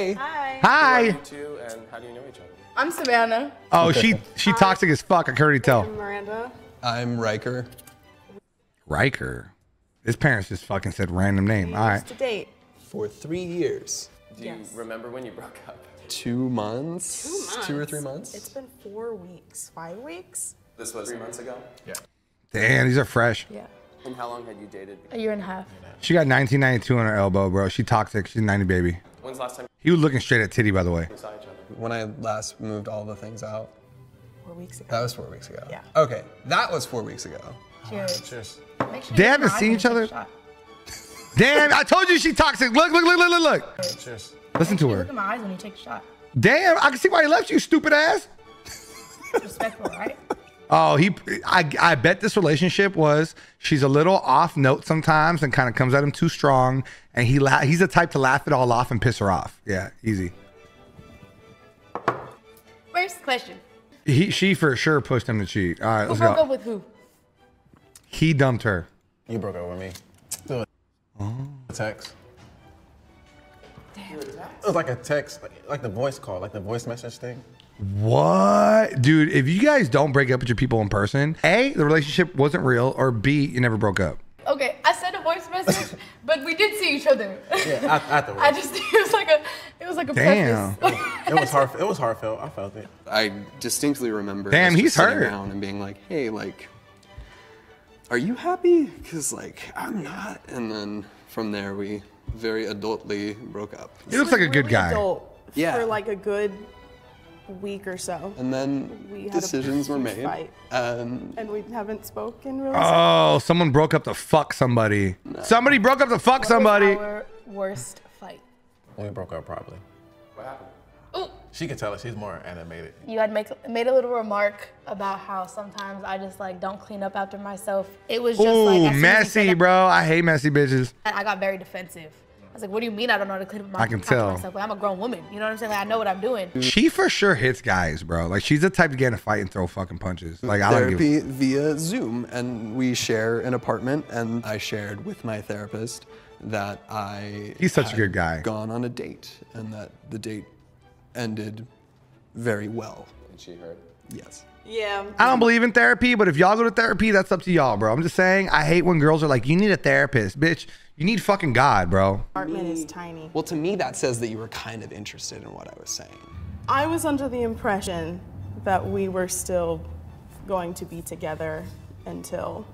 Hi. Hi. Two, and how do you know each other? I'm Savannah. Oh, she she toxic as fuck. I can already tell. Miranda. I'm Riker. Riker. His parents just fucking said random name. We All to date. For three years. Do you remember when you broke up? Two months? Two months. Two or three months? It's been four weeks. Five weeks? This was three months ago. yeah. Damn, these are fresh. Yeah. And how long had you dated? A year and a half. She got 1992 on her elbow, bro. She toxic. She's a 90 baby. When's the last time He was looking straight at titty, by the way. you saw each other? When I last moved all the things out, Four weeks ago. that was four weeks ago. Yeah. Okay, that was four weeks ago. Cheers. Cheers. Make Sure they haven't seen each other? a shot. Damn, I told you she toxic. Look, look, look, look, look, look. Cheers. Listen to her. Look her. at my eyes when you take a shot. Damn, I can see why he left you, stupid ass. Respectful, right? Oh, he. I, I bet this relationship was she's a little off note sometimes and kind of comes at him too strong, and he la- he's the type to laugh it all off and piss her off. Yeah, easy. First question. He she for sure pushed him to cheat. All right, Who let's broke go. up with who? He dumped her. You broke up with me. Do it. Oh. A text. It was like a text, like, like the voice call, like the voice message thing. What, dude? If you guys don't break up with your people in person, a the relationship wasn't real, or b you never broke up. Okay, I sent a voice message, but we did see each other. Yeah, afterwards. I just it was like a it was like a Damn. preface. it was hard. It was heartfelt. I felt it. I distinctly remember Damn, us he's just sitting hurt. down and being like, hey, like, are you happy? Because, like, I'm not. And then from there, we very adultly broke up. He looks like a good guy. adult Yeah. For like a good week or so. And then We had a decisions were made. fight. And And we haven't spoken really Oh, someone broke up to fuck somebody. Somebody broke up to fuck somebody. Our worst fight. When we broke up, probably. What happened? Ooh. She could tell us she's more animated. You had make, made a little remark about how sometimes I just like don't clean up after myself. It was just like Ooh, as soon as you said messy, bro. I hate messy bitches. I got very defensive. I was like, "What do you mean I don't know how to clean up my I can after tell. myself? Like, I'm a grown woman. You know what I'm saying? Like, I know what I'm doing." She for sure hits guys, bro. Like she's the type to get in a fight and throw fucking punches. Like I don't give. therapy via Zoom. And we share an apartment. And I shared with my therapist that I. He's such a good guy. Gone on a date. And that the date ended very well. And she heard. Yes. Yeah. I don't believe in therapy, but if y'all go to therapy, that's up to y'all, bro. I'm just saying, I hate when girls are like, "You need a therapist, bitch. You need fucking God, bro." Apartment is tiny. Well, to me, that says that you were kind of interested in what I was saying. I was under the impression that we were still going to be together until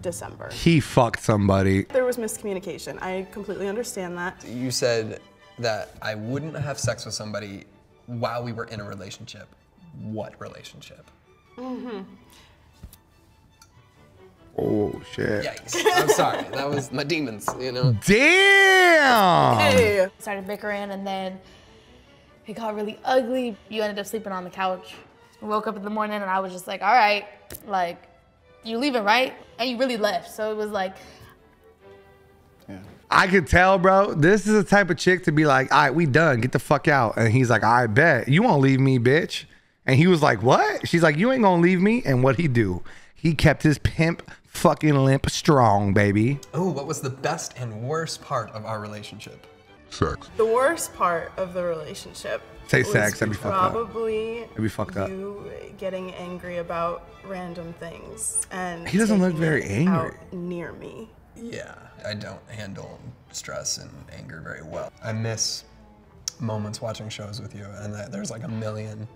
December. He fucked somebody. There was miscommunication. I completely understand that. You said that I wouldn't have sex with somebody while we were in a relationship. What relationship? Mm-hmm. Oh shit. Yikes. I'm sorry. That was my demons, you know? Damn. Hey, Started bickering, and then it got really ugly. You ended up sleeping on the couch. I woke up in the morning, and I was just like, "All right, like, you leaving, right?" And you really left. So it was like, Yeah. I could tell, bro. This is the type of chick to be like, all right, we done. Get the fuck out. And he's like, I bet. You won't leave me, bitch. And he was like, what? She's like, you ain't gonna leave me. And what he do? He kept his pimp fucking limp strong, baby. Oh, what was the best and worst part of our relationship? Sex. the worst part of the relationship. Say sex, that'd be fucked up. Probably be fucked up. you getting angry about random things and He doesn't look very angry. near me. Yeah, I don't handle stress and anger very well. I miss moments watching shows with you, and there's like a million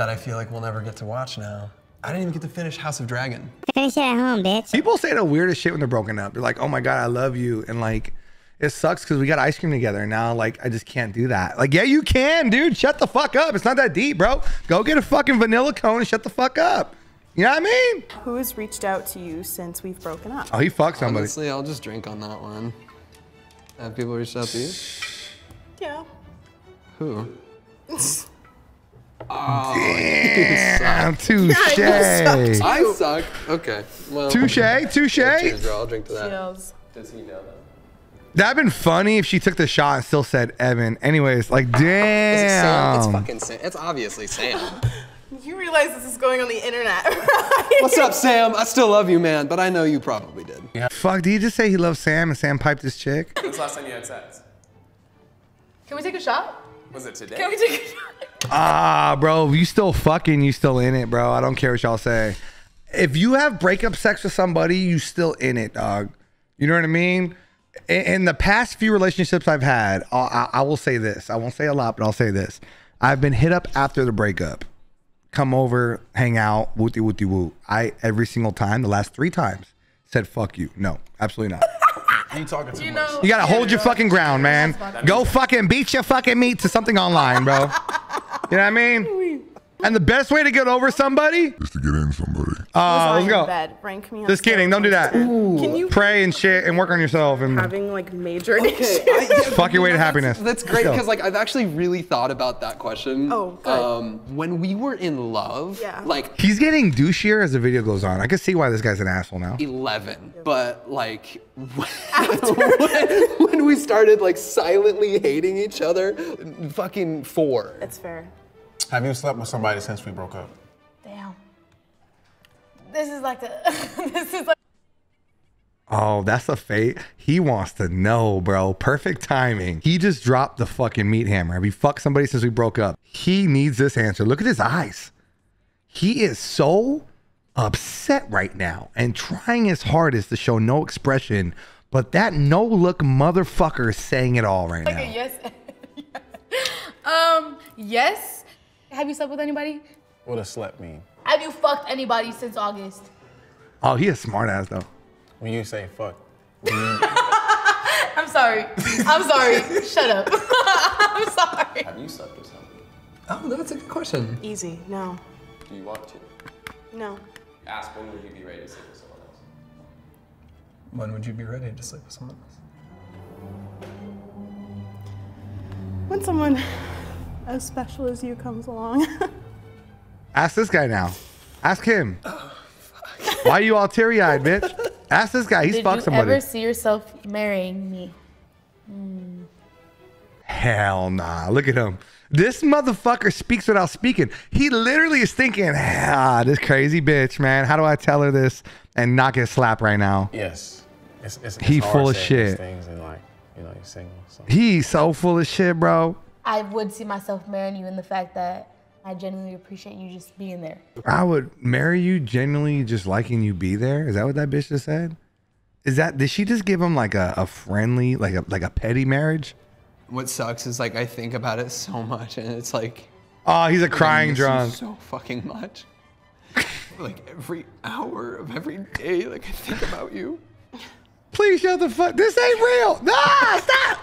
that I feel like we'll never get to watch now. I didn't even get to finish House of Dragon. Finish it at home, bitch. People say the weirdest shit when they're broken up. They're like, oh my God, I love you. And like, it sucks because we got ice cream together. And now, like, I just can't do that. Like, yeah, you can, dude. Shut the fuck up. It's not that deep, bro. Go get a fucking vanilla cone and shut the fuck up. You know what I mean? Who has reached out to you since we've broken up? Oh, he fucked somebody. Honestly, I'll just drink on that one. Have people reached out to you? Yeah. Who? Damn, touche. I suck. Okay. Well. Touche, touche. Cheers, bro. I'll drink to that. Feels. Does he know that? That'd been funny if she took the shot and still said Evan. Anyways, like, Is it Sam? It's fucking Sam. It's obviously Sam. You realize this is going on the internet, right? What's up, Sam? I still love you, man, but I know you probably did. Yeah. Fuck, did he just say he loves Sam and Sam piped his chick? When's the last time you had sex? Can we take a shot? Was it today? Can we take a shot? Ah, bro, if you still fucking, you still in it, bro. I don't care what y'all say. If you have breakup sex with somebody, you still in it, dog. You know what I mean? In, in the past few relationships I've had, I, I, I will say this. I won't say a lot, but I'll say this. I've been hit up after the breakup. Come over, hang out, wooty wooty woo. I every single time, the last three times, said fuck you. No, absolutely not. You talking too You much. know, You gotta hold your fucking ground, man. Go fucking beat your fucking meat to something online, bro. You know what I mean? And the best way to get over somebody, is to get in somebody. uh, let's go. Bed. Rank me Just kidding. Don't do that. Can you Pray and shit and work on yourself and having like major Okay, issues? I- yeah, Fuck your way to happiness. That's Let's great because like I've actually really thought about that question. Oh, good. Um, when we were in love, Yeah. like he's getting douchier as the video goes on. I can see why this guy's an asshole now. 11, but like when, when we started like silently hating each other, fucking four. It's fair. Have you slept with somebody since we broke up? Damn. This is like a. this is like. Oh, that's a fate. He wants to know, bro. Perfect timing. He just dropped the fucking meat hammer. Have you fucked somebody since we broke up? He needs this answer. Look at his eyes. He is so upset right now and trying his hardest to show no expression, but that no look motherfucker is saying it all right Like now. a yes. um. Yes. Have you slept with anybody? What does slept mean? Have you fucked anybody since August? Oh, he a smart ass though. When you say fuck, I'm sorry. I'm sorry. Shut up. I'm sorry. Have you slept with somebody? Oh, that's a good question. Easy. No. Do you want to? No. Ask when would you be ready to sleep with someone else? When would you be ready to sleep with someone else? When someone as special as you comes along. Ask this guy now. Ask him. Why you all teary eyed, bitch? Ask this guy. He's Did fucked you ever see yourself marrying me? Hell nah. Look at him. This motherfucker speaks without speaking. He literally is thinking, ah, this crazy bitch, man. How do I tell her this and not get slapped right now? yes. It's, it's, it's He full of shit. these Things and like, you know, you're single. So. He's so full of shit, bro. I would see myself marrying you in the fact that I genuinely appreciate you just being there. I would marry you genuinely just liking you be there. Is that what that bitch just said? Is that did she just give him like a, a friendly, like a like a petty marriage? What sucks is like I think about it so much, and it's like Oh, he's a crying miss drunk. so fucking much. like every hour of every day, like I think about you. Please shut the fuck. This ain't real. Nah, stop.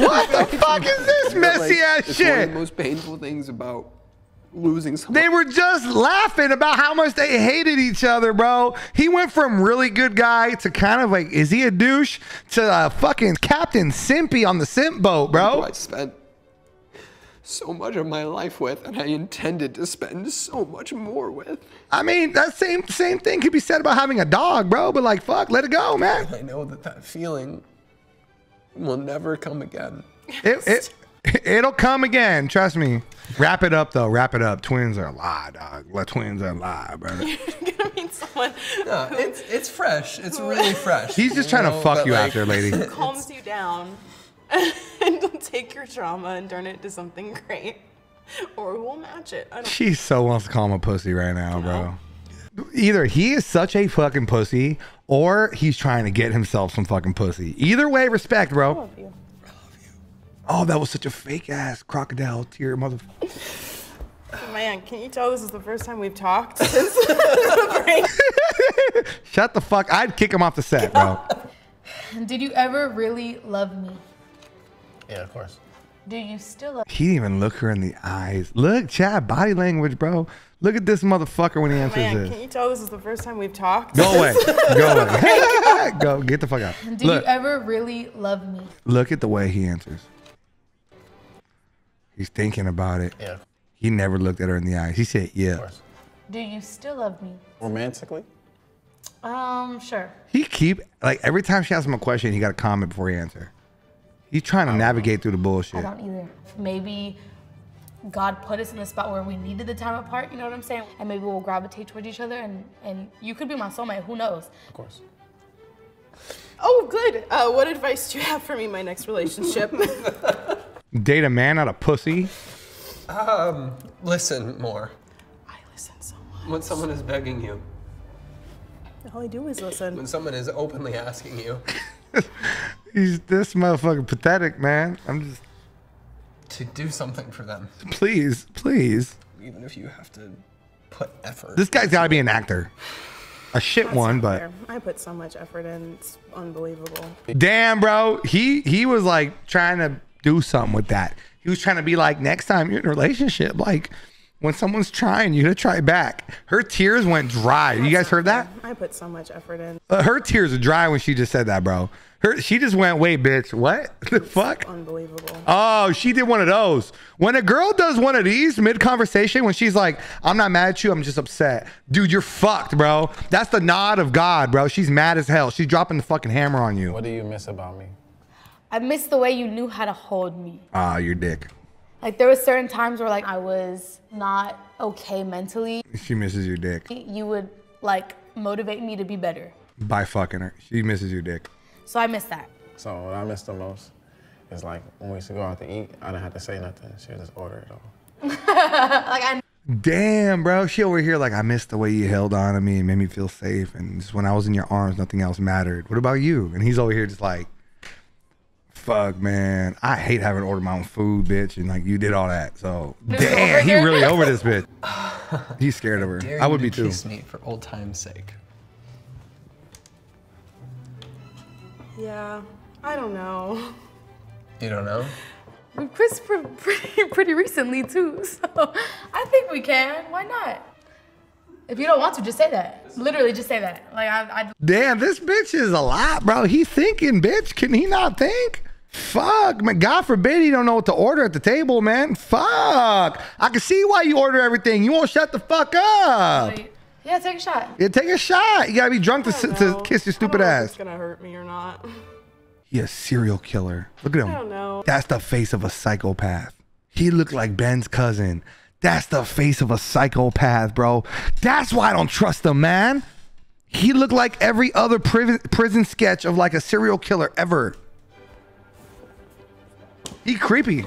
What the fuck is this messy Like, ass it's One of the most painful things about losing someone. They were just laughing about how much they hated each other, bro. He went from really good guy to kind of like, is he a douche? To uh, fucking Captain Simpy on the Simp boat, bro. I spent so much of my life with, and I intended to spend so much more with. I mean, that same same thing could be said about having a dog, bro. But like, fuck, let it go, man. I know that that feeling will never come again. It, it it'll come again. Trust me. Wrap it up though. Wrap it up. Twins are a lie, dog. Le- Twins are a lie, bro. I mean, someone No, it's it's fresh. It's really fresh. He's just trying to know, fuck you like, out there, lady. calms you down and will take your trauma and turn it into something great, or we'll match it. I don't. She so wants to call him a pussy right now, bro. Either he is such a fucking pussy, or he's trying to get himself some fucking pussy. Either way, respect, bro. I love you. Oh, that was such a fake ass crocodile tear, mother. Man, can you tell this is the first time we've talked since the break? Shut the fuck. I'd kick him off the set, bro. Did you ever really love me? Yeah, of course. Do you still love He didn't even look her in the eyes. Look, Chad, body language, bro. Look at this motherfucker when he answers Man, this. can you tell this is the first time we've talked? Go away. Go away. Go. Get the fuck out. Did Look. you ever really love me? Look at the way he answers. He's thinking about it. Yeah, He never looked at her in the eyes. He said, "Yeah." course. Do you still love me? Romantically? Um, sure. He keep like every time she asks him a question, he got a comment before he answer. He's trying to navigate through the bullshit. I don't either. Maybe God put us in the spot where we needed the time apart, you know what I'm saying? And maybe we'll gravitate towards each other and, and you could be my soulmate, who knows? Of course. Oh, good. Uh, what advice do you have for me in my next relationship? Date a man, not a pussy. Um, listen more. I listen so much. When someone is begging you, All I do is listen. when someone is openly asking you He's this motherfucker pathetic, man. I'm just to do something for them, please, please. even if you have to put effort. This guy's got to be an actor. A shit That's one, but fair. I put so much effort in. It's unbelievable. damn, bro. He he was like trying to do something with that. He was trying to be like, next time you're in a relationship, like when someone's trying you got to try back. Her tears went dry. You guys heard that? I put so much effort in. Uh, her tears are dry when she just said that, bro. Her she just went, wait, bitch, what the fuck? Unbelievable. Oh, she did one of those. When a girl does one of these mid conversation, when she's like, I'm not mad at you, I'm just upset. Dude, you're fucked, bro. That's the nod of God, bro. She's mad as hell. She's dropping the fucking hammer on you. What do you miss about me? I miss the way you knew how to hold me. Ah, your dick. Like there was certain times where like I was not okay mentally. She misses your dick You would like motivate me to be better. by fucking her. She misses your dick. So I miss that. So what I miss the most is like when we used to go out to eat, I didn't have to say nothing. She would just order it all. Like I Damn, bro. She over here like, I missed the way you held on to me and made me feel safe. And just when I was in your arms, nothing else mattered. What about you? And he's over here just like, fuck, man. I hate having to order my own food, bitch. And like, you did all that. So, damn, he really over this bitch. He's scared of her. Dare I you would to be too. Kiss me for old time's sake. Yeah. I don't know. You don't know? I'm Chris pretty pretty recently too. So I think we can. Why not? If you don't want to, just say that. Literally, just say that. Like I, I Damn, this bitch is a lot, bro. He thinking, bitch. Can he not think? Fuck, man. God forbid he don't know what to order at the table, man. Fuck. I can see why you order everything. You won't shut the fuck up. Wait. Yeah, take a shot. Yeah, take a shot. You gotta be drunk to, to kiss your stupid don't know if ass. It's gonna hurt me or not. He a serial killer. Look at him. I don't know. That's the face of a psychopath. He looked like Ben's cousin. That's the face of a psychopath, bro. That's why I don't trust him, man. He looked like every other prison, prison sketch of like a serial killer ever. He creepy.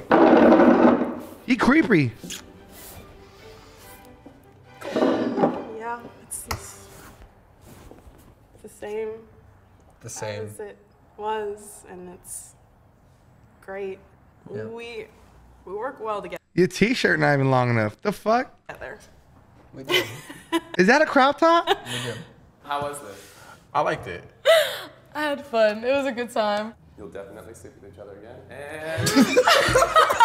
He creepy. The same The same. as it was, and it's great. Yeah. We we work well together. Your t-shirt not even long enough. The fuck? together. We did. Is that a crop top? We did. How was this? I liked it. I had fun. It was a good time. You'll definitely sleep with each other again. And